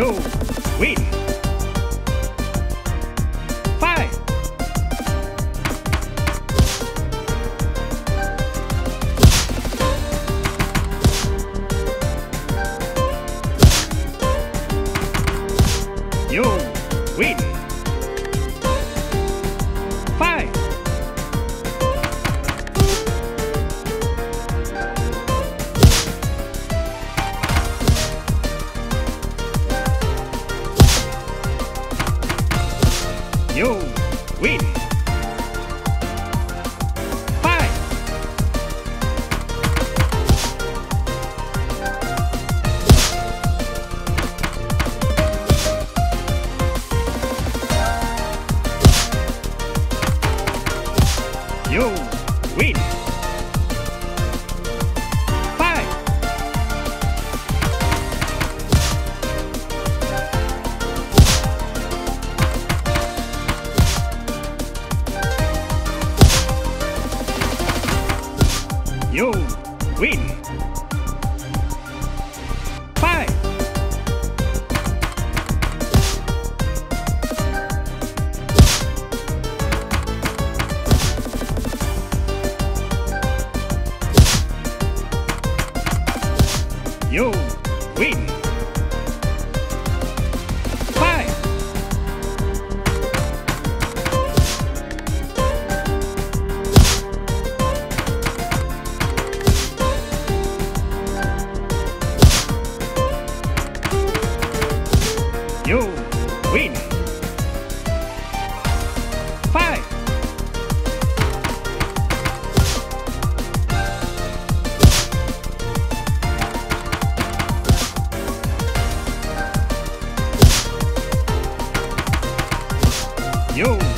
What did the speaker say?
You win. Yo!